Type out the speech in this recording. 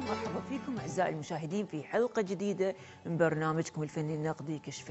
مرحبا فيكم أعزائي المشاهدين في حلقة جديدة من برنامجكم الفني النقدي كشف